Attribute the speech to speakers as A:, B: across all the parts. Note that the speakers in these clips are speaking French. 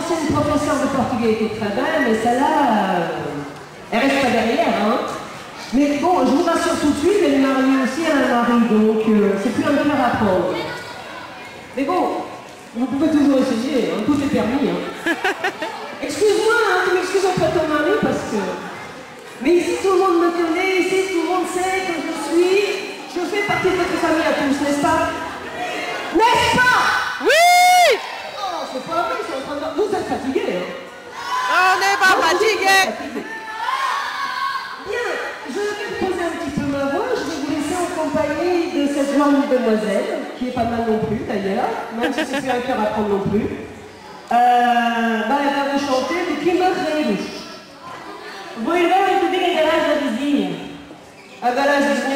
A: ancienne professeure de portugais était très belle, mais celle-là, euh, elle reste pas derrière, hein. Mais bon, je vous rassure tout de suite, elle est mariée aussi à un mari, donc euh, c'est plus un cœur à prendre. Mais bon, vous pouvez toujours essayer, hein, tout est permis. Hein. Excuse-moi, hein, tu m'excuses auprès de ton mari parce que... Mais ici, tout le monde me connaît, ici, tout le monde sait que je suis... Je fais partie de votre famille à tous, n'est-ce pas? N'est-ce pas
B: Oui
A: Oh, c'est pas vrai, je suis en train de... Vous êtes fatigués, hein?
B: On n'est pas
A: Non,
B: fatigué.
A: fatigués. Bien, je vais poser un petit peu ma voix, je vais vous laisser en compagnie de cette jeune demoiselle, qui est pas mal non plus d'ailleurs, même si c'est un cœur à prendre non plus. Euh, bah, elle va vous chanter de Kimmer Reirush. Vou ir ver o que tem a garagem da vizinha. A garagem da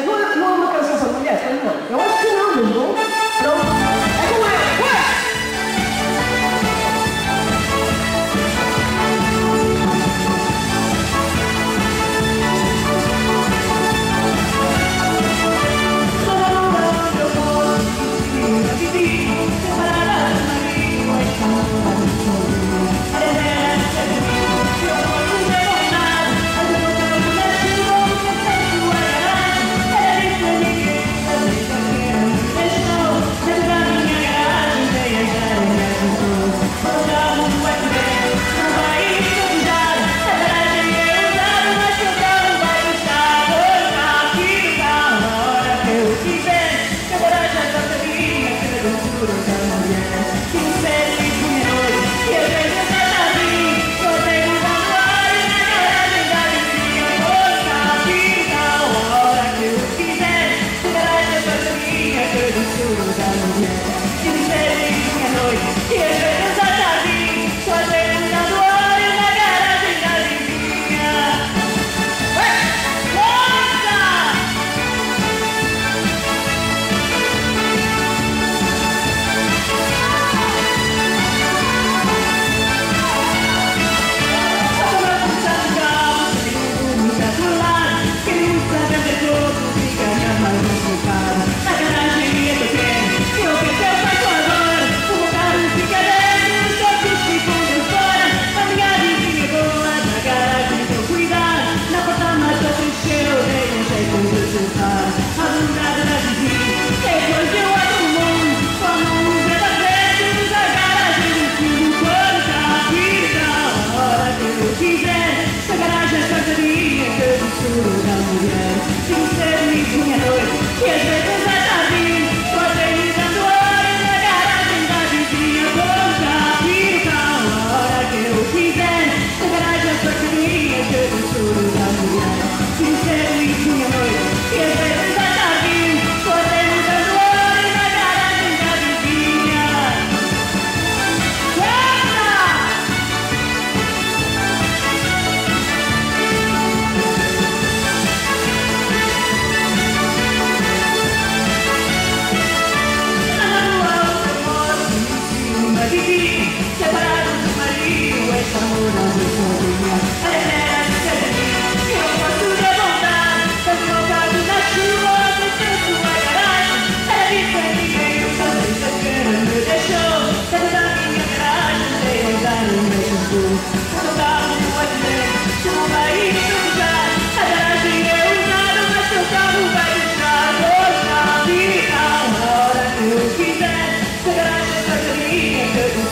A: Que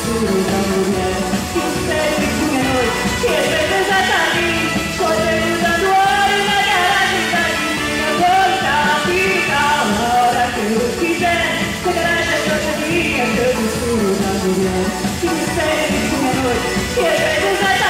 C: me espere, minha
B: noite, que às vezes a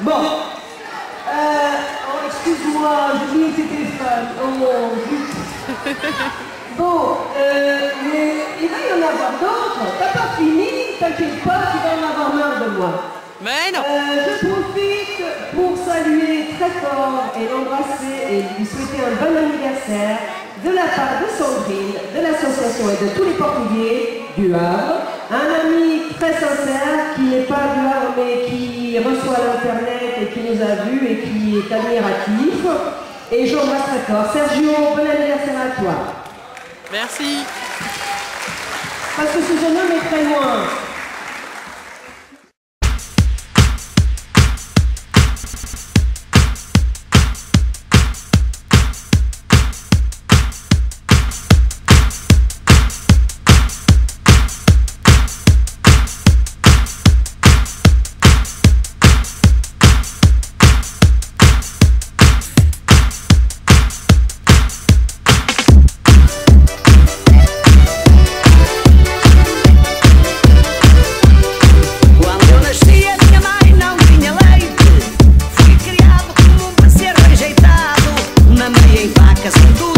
B: Bon. Euh, oh, excuse-moi, j'ai oublié que t'étais fan. Oh. Bon, euh, mais il va y en avoir d'autres. T'as pas fini, t'inquiète pas, tu vas en avoir marre de moi.
A: Mais non.
B: Euh, je profite pour saluer très fort et l'embrasser et lui souhaiter un bon anniversaire de la part de Sandrine, de l'association et de tous les Portugais du Havre. Un ami très sincère qui n'est pas Havre mais qui reçoit l'internet et qui nous a vus et qui est admiratif. Et j'embrasse très fort. Sergio, bon anniversaire à toi.
A: Merci.
B: Parce que ce jeune homme est très loin. vacas, tudo